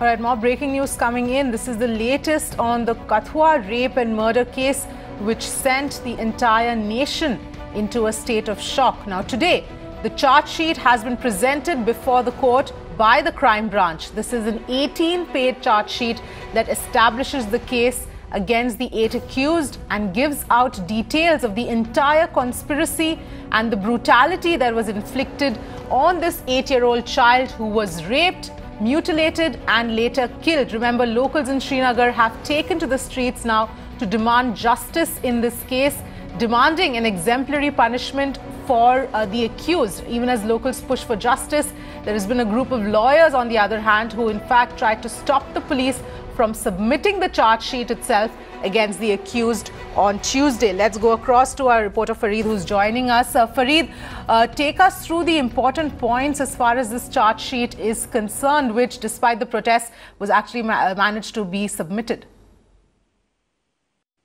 All right, more breaking news coming in. This is the latest on the Kathua rape and murder case, which sent the entire nation into a state of shock. Now, today, the charge sheet has been presented before the court by the crime branch. This is an 18 page charge sheet that establishes the case against the eight accused and gives out details of the entire conspiracy and the brutality that was inflicted on this eight year old child who was raped mutilated and later killed. Remember, locals in Srinagar have taken to the streets now to demand justice in this case, demanding an exemplary punishment for uh, the accused. Even as locals push for justice, there has been a group of lawyers, on the other hand, who in fact tried to stop the police from submitting the charge sheet itself against the accused on Tuesday. Let's go across to our reporter Farid, who's joining us. Uh, Farid, uh, take us through the important points as far as this charge sheet is concerned, which, despite the protests, was actually ma uh, managed to be submitted.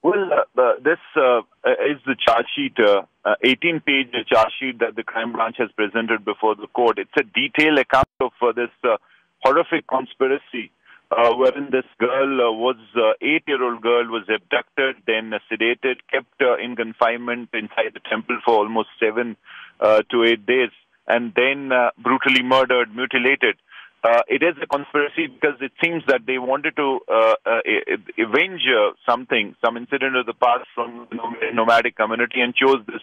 Well, uh, this uh, is the charge sheet, 18-page uh, charge sheet that the crime branch has presented before the court. It's a detailed account of this horrific conspiracy uh, wherein this girl uh, was uh, eight-year-old girl was abducted, then sedated, kept uh, in confinement inside the temple for almost seven uh, to eight days, and then uh, brutally murdered, mutilated. It is a conspiracy because it seems that they wanted to avenge something, some incident of the past from the nomadic community, and chose this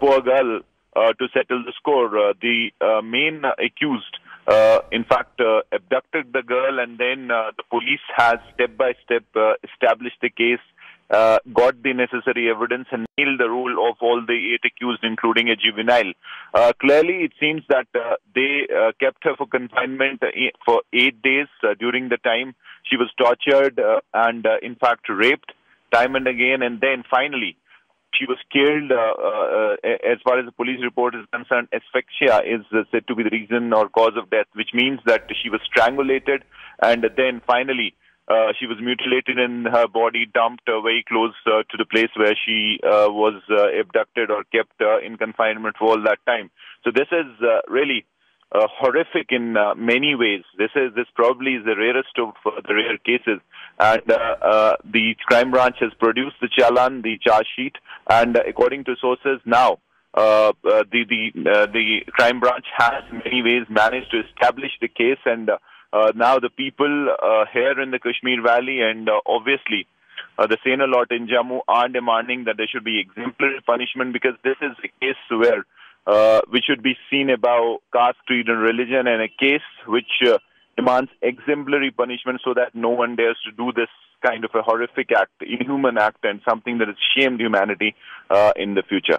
poor girl to settle the score. The main accused uh, in fact, uh, abducted the girl, and then uh, the police has step by step uh, established the case, uh, got the necessary evidence, and nailed the role of all the eight accused, including a juvenile. Uh, clearly, it seems that they kept her for confinement for eight days during the time she was tortured and, in fact, raped time and again, and then finally she was killed. Uh, uh, as far as the police report is concerned, asphyxia is uh, said to be the reason or cause of death, which means that she was strangulated and then finally uh, she was mutilated in her body, dumped uh, very close uh, to the place where she uh, was uh, abducted or kept uh, in confinement for all that time. So this is uh, really uh, horrific in uh, many ways. This is this probably is the rarest of uh, the rare cases, and uh, uh, the crime branch has produced the challan, the charge sheet, and uh, according to sources now. The the the crime branch has in many ways managed to establish the case, and now the people here in the Kashmir Valley and obviously uh, the same a lot in Jammu are demanding that there should be exemplary punishment because this is a case where uh, which should be seen about caste, creed, and religion, and a case which uh, demands exemplary punishment so that no one dares to do this kind of a horrific act, inhuman act, and something that has shamed humanity uh, in the future.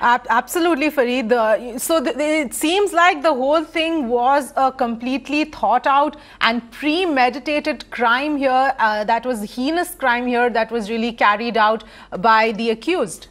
Absolutely, Farid. Uh, so it seems like the whole thing was a completely thought out and premeditated crime here. Uh, that was heinous crime here that was really carried out by the accused.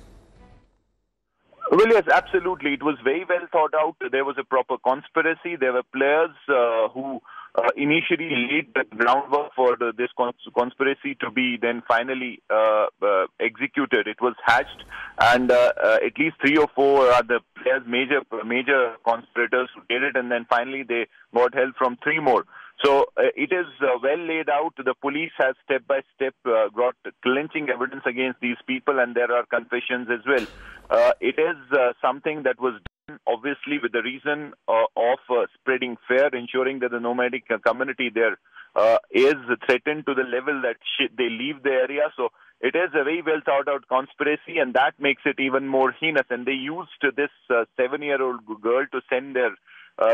Well, yes, absolutely. It was very well thought out. There was a proper conspiracy. There were players uh, who uh, initially laid the groundwork for the, this cons conspiracy to be then finally uh, uh executed. It was hatched, and uh, uh, at least three or four are the players, major major conspirators who did it, and then finally they got help from three more. So uh, it is uh, well laid out. The police has step by step uh, got clinching evidence against these people, and there are confessions as well. Uh, it is uh, something that was done obviously with the reason uh, of spreading fear, ensuring that the nomadic community there is threatened to the level that they leave the area. So it is a very well thought out conspiracy, and that makes it even more heinous. And they used this seven year old girl to send their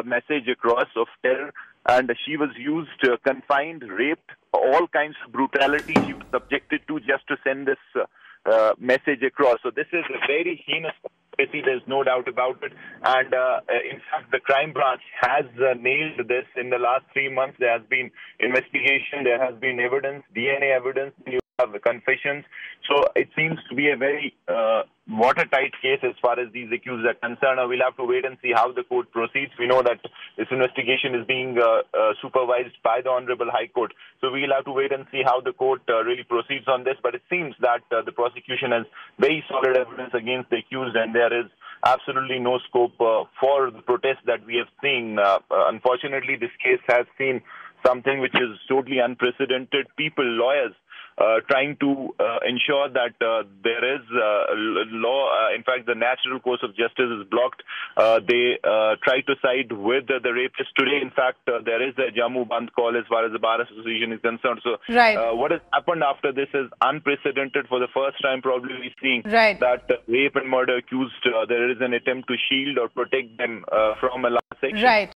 message across of terror, and she was used, uh, confined, raped, all kinds of brutality she was subjected to just to send this uh, uh, message across. So this is a very heinous conspiracy. There's no doubt about it. And uh, in fact, the crime branch has uh, nailed this. In the last three months, there has been investigation. There has been evidence, DNA evidence. Have the confessions. So it seems to be a very uh, watertight case as far as these accused are concerned. We'll have to wait and see how the court proceeds. We know that this investigation is being uh, uh, supervised by the Honorable High Court. So we'll have to wait and see how the court uh, really proceeds on this. But it seems that uh, the prosecution has very solid evidence against the accused and there is absolutely no scope uh, for the protest that we have seen. Unfortunately, this case has seen something which is totally unprecedented. People, lawyers, uh, trying to uh, ensure that uh, there is uh, law. Uh, in fact, the natural course of justice is blocked. Uh, they try to side with the rapists Today, in fact, there is a Jammu Bandh call as far as the Bar Association is concerned. So, right. what has happened after this is unprecedented. For the first time, probably we're seeing right. that rape and murder accused, there is an attempt to shield or protect them from a last section. Right.